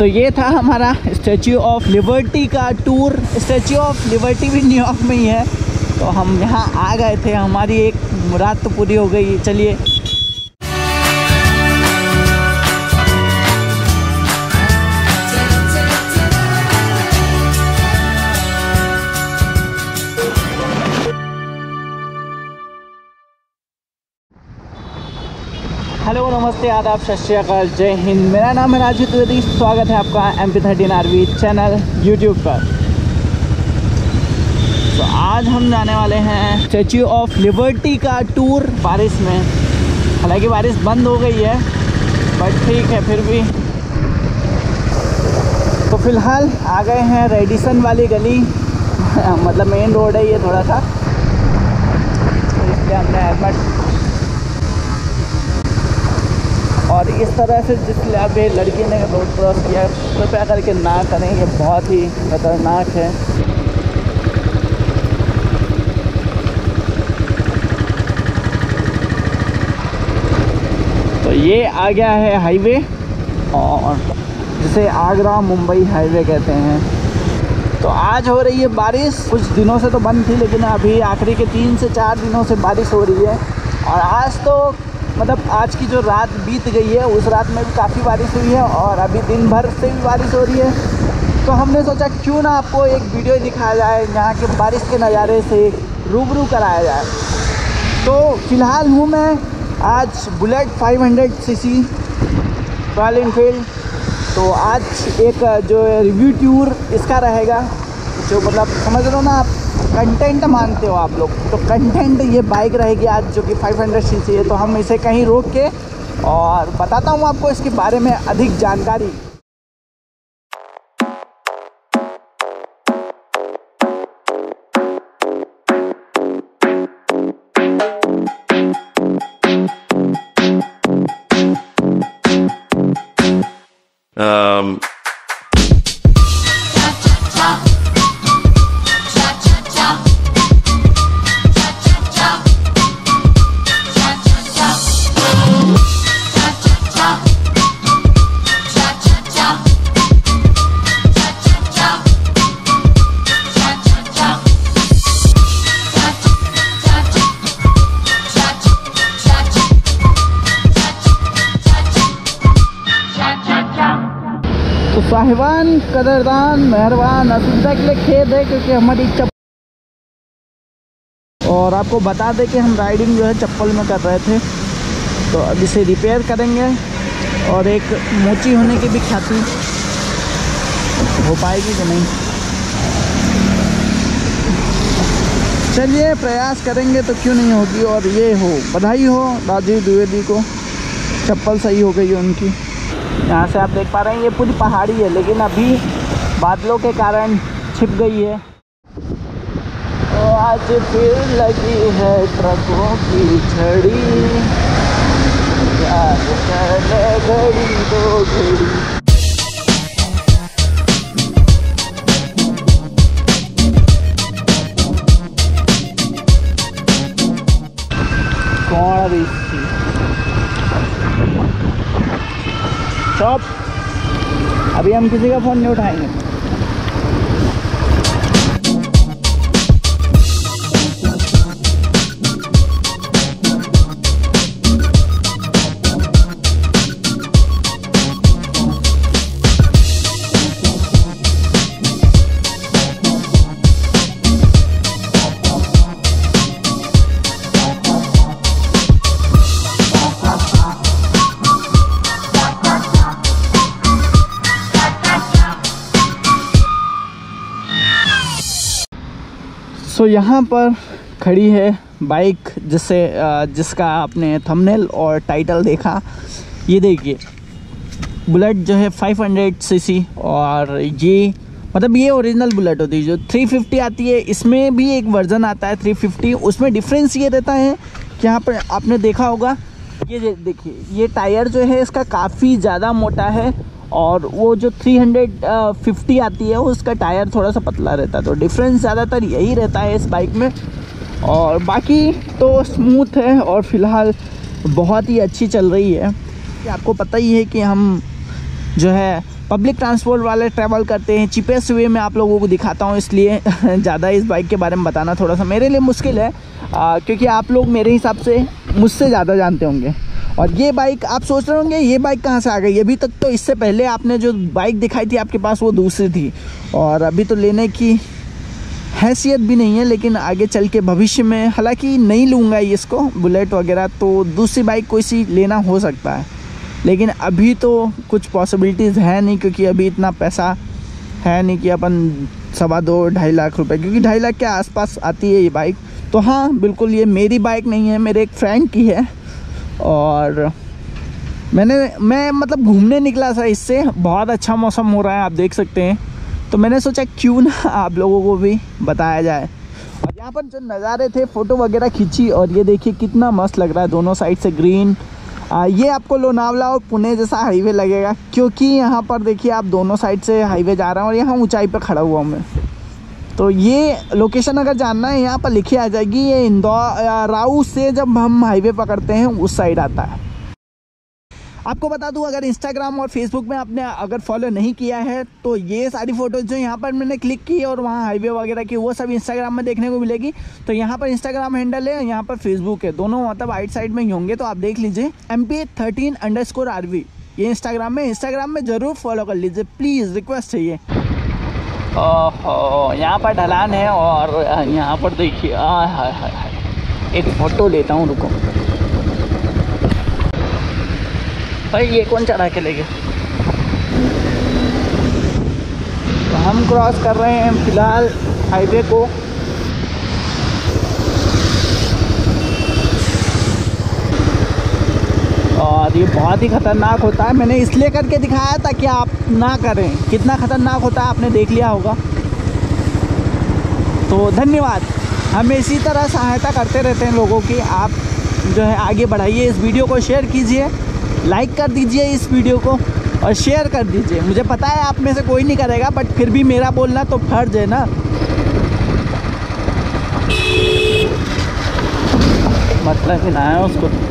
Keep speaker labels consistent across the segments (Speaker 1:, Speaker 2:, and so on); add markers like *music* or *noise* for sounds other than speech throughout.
Speaker 1: तो ये था हमारा स्टैचू ऑफ़ लिबर्टी का टूर स्टैचू ऑफ़ लिबर्टी भी न्यूयॉर्क में ही है. तो हम यहाँ आ गए थे. हमारी एक मुराद तो पूरी हो गई. चलिए। नमस्ते, आदाब, सत श्रीकाल जय हिंद। मेरा नाम है राजू त्रिवेदी स्वागत है आपका M P thirteen R channel YouTube पर। तो आज हम जाने वाले हैं स्टैचू ऑफ़ लिबर्टी का टूर बारिश में। हालाँकि बारिश बंद हो गई है बट ठीक है, फिर भी। तो फ़िलहाल आ गए हैं रेडिसन वाली गली। मतलब मेन रोड है ये थोड़ा सा। तो इसलिए हमने हेलमेट और इस तरह से जिस अभी लड़की ने रोड क्रॉस किया, कृपया करके ना करें, ये बहुत ही खतरनाक है। तो ये आ गया है हाईवे, और जिसे आगरा मुंबई हाईवे कहते हैं। तो आज हो रही है बारिश, कुछ दिनों से तो बंद थी, लेकिन अभी आखिरी के तीन से चार दिनों से बारिश हो रही है। और आज तो मतलब आज की जो रात बीत गई है, उस रात में भी काफ़ी बारिश हुई है और अभी दिन भर से भी बारिश हो रही है। तो हमने सोचा क्यों ना आपको एक वीडियो दिखाया जाए यहाँ के बारिश के नज़ारे से रूबरू कराया जाए। तो फ़िलहाल हूँ मैं आज बुलेट 500 सीसी, रॉयल इनफील्ड तो आज एक जो रिव्यू टूर इसका रहेगा, जो मतलब समझ लो ना आप? कंटेंट मानते हो आप लोग। तो कंटेंट ये बाइक रहेगी आज जो कि 500 सीसी है तो हम इसे कहीं रोक के और बताता हूँ आपको इसके बारे में अधिक जानकारी। साहिबान कदरदान, मेहरबान, असुविधा के लिए खेद है क्योंकि हमारी चप्पल और आपको बता दें कि हम राइडिंग जो है चप्पल में कर रहे थे। तो अब इसे रिपेयर करेंगे और एक मोची होने की भी ख्याति हो पाएगी कि नहीं? चलिए, प्रयास करेंगे तो क्यों नहीं होगी और ये हो, बधाई हो राजीव द्विवेदी को। चप्पल सही हो गई उनकी। यहाँ से आप देख पा रहे हैं, ये पूरी पहाड़ी है, लेकिन अभी बादलों के कारण छिप गई है। तो आज फिर लगी है ट्रकों की छड़ी। घड़ी दो घड़ी। अभी हम किसी का फ़ोन नहीं उठाएँगे। सो यहाँ पर खड़ी है बाइक जिससे जिसका आपने थंबनेल और टाइटल देखा। ये देखिए बुलेट जो है 500 सीसी और ये मतलब ये ओरिजिनल बुलेट होती है, जो 350 आती है, इसमें भी एक वर्जन आता है 350 उसमें डिफरेंस ये रहता है कि यहाँ पर आपने देखा होगा, ये देखिए, ये टायर जो है इसका काफ़ी ज़्यादा मोटा है और वो जो 350 आती है उसका टायर थोड़ा सा पतला रहता है। तो डिफरेंस ज़्यादातर यही रहता है इस बाइक में। और बाकी तो स्मूथ है और फ़िलहाल बहुत ही अच्छी चल रही है। आपको पता ही है कि हम जो है पब्लिक ट्रांसपोर्ट वाले ट्रैवल करते हैं। चीपेस्ट वे में आप लोगों को दिखाता हूँ इसलिए *laughs* ज़्यादा इस बाइक के बारे में बताना थोड़ा सा मेरे लिए मुश्किल है। आ, क्योंकि आप लोग मेरे हिसाब से मुझसे ज़्यादा जानते होंगे। और ये बाइक आप सोच रहे होंगे, ये बाइक कहाँ से आ गई? अभी तक तो इससे पहले आपने जो बाइक दिखाई थी आपके पास, वो दूसरी थी। और अभी तो लेने की हैसियत भी नहीं है, लेकिन आगे चल के भविष्य में, हालाँकि नहीं लूँगा इसको, बुलेट वगैरह तो दूसरी बाइक कोई सी लेना हो सकता है। लेकिन अभी तो कुछ पॉसिबिलिटीज़ है नहीं, क्योंकि अभी इतना पैसा है नहीं कि अपन सवा दो, ढाई लाख रुपए, क्योंकि ढाई लाख के आसपास आती है ये बाइक तो हाँ बिल्कुल ये मेरी बाइक नहीं है, मेरे एक फ्रेंड की है। और मैंने मैं मतलब घूमने निकला था इससे। बहुत अच्छा मौसम हो रहा है आप देख सकते हैं। तो मैंने सोचा क्यों ना आप लोगों को भी बताया जाए। और यहाँ पर जो नज़ारे थे फ़ोटो वगैरह खींची और ये देखिए कितना मस्त लग रहा है दोनों साइड से ग्रीन। आ, ये आपको लोनावला और पुणे जैसा हाईवे लगेगा क्योंकि यहाँ पर देखिए आप दोनों साइड से हाईवे जा रहे हैं और यहाँ ऊंचाई पर खड़ा हुआ हूँ मैं। तो ये लोकेशन अगर जानना है, यहाँ पर लिखी आ जाएगी, ये इंदौर राऊ से जब हम हाईवे पकड़ते हैं, उस साइड आता है। आपको बता दूँ, अगर इंस्टाग्राम और फेसबुक में आपने अगर फॉलो नहीं किया है तो ये सारी फ़ोटोज़ जो यहाँ पर मैंने क्लिक की और वहाँ हाईवे वगैरह की, वो सब इंस्टाग्राम में देखने को मिलेगी। तो यहाँ पर इंस्टाग्राम हैंडल है, यहाँ पर फेसबुक है। दोनों मतलब आइट साइड में ही होंगे तो आप देख लीजिए M P thirteen underscore R V ये इंस्टाग्राम में इंस्टाग्राम में ज़रूर फॉलो कर लीजिए प्लीज़ रिक्वेस्ट चाहिए ओहो, यहाँ पर ढलान है और यहाँ पर देखिए हाय हाय हाय। एक फ़ोटो लेता हूँ, रुको। भाई, ये कौन चढ़ा के ले तो हम क्रॉस कर रहे हैं फ़िलहाल हाईवे को। और ये बहुत ही ख़तरनाक होता है। मैंने इसलिए करके दिखाया ताकि आप ना करें। कितना ख़तरनाक होता है, आपने देख लिया होगा। तो धन्यवाद। हम इसी तरह सहायता करते रहते हैं लोगों की। आप जो है, आगे बढ़ाइए इस वीडियो को, शेयर कीजिए। लाइक कर दीजिए इस वीडियो को और शेयर कर दीजिए। मुझे पता है आप में से कोई नहीं करेगा, बट फिर भी मेरा बोलना तो फ़र्ज़ है ना। मतलब ही ना है उसको।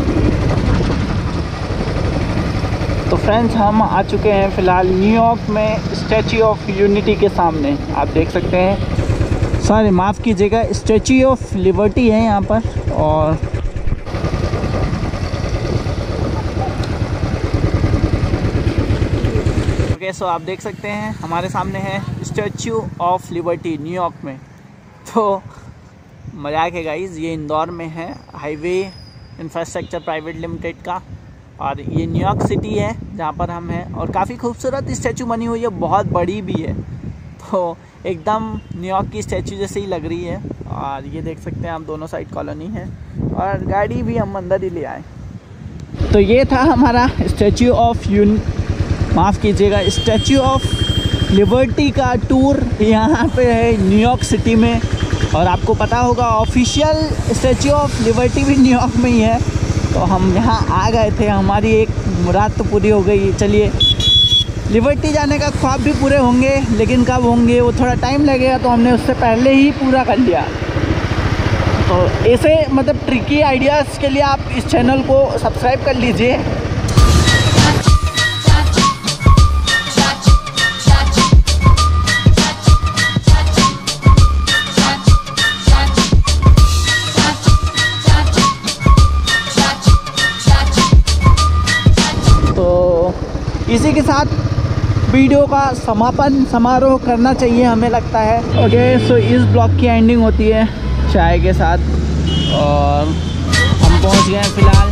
Speaker 1: तो फ्रेंड्स हम आ चुके हैं फ़िलहाल न्यूयॉर्क में स्टैचू ऑफ़ यूनिटी के सामने। आप देख सकते हैं। सॉरी माफ़ कीजिएगा स्टैचू ऑफ़ लिबर्टी है यहाँ पर, और ओके सो आप देख सकते हैं, हमारे सामने है स्टैचू ऑफ़ लिबर्टी न्यूयॉर्क में। तो मज़ाक है गाइज़ ये इंदौर में है हाईवे इंफ्रास्ट्रक्चर प्राइवेट लिमिटेड का। और ये न्यूयॉर्क सिटी है, जहाँ पर हम हैं, और काफ़ी खूबसूरत स्टैचू बनी हुई है, बहुत बड़ी भी है। तो एकदम न्यूयॉर्क की स्टैचू जैसे ही लग रही है, और ये देख सकते हैं आप दोनों साइड कॉलोनी है, और गाड़ी भी हम अंदर ही ले आए। तो ये था हमारा स्टैचू ऑफ़ यून माफ़ कीजिएगा स्टैचू ऑफ़ लिबर्टी का टूर यहाँ पे है न्यूयॉर्क सिटी में, और आपको पता होगा ऑफिशियल स्टैचू ऑफ़ लिबर्टी भी न्यूयॉर्क में ही है। तो हम यहाँ आ गए थे, हमारी एक रात तो पूरी हो गई। चलिए लिबर्टी जाने का ख्वाब भी पूरे होंगे, लेकिन कब होंगे, वो थोड़ा टाइम लगेगा तो हमने उससे पहले ही पूरा कर लिया। तो ऐसे मतलब ट्रिकी आइडियाज़ के लिए आप इस चैनल को सब्सक्राइब कर लीजिए। इसी के साथ वीडियो का समापन समारोह करना चाहिए हमें लगता है। ओके okay, सो so इस ब्लॉग की एंडिंग होती है चाय के साथ और हम पहुँच गए हैं फ़िलहाल।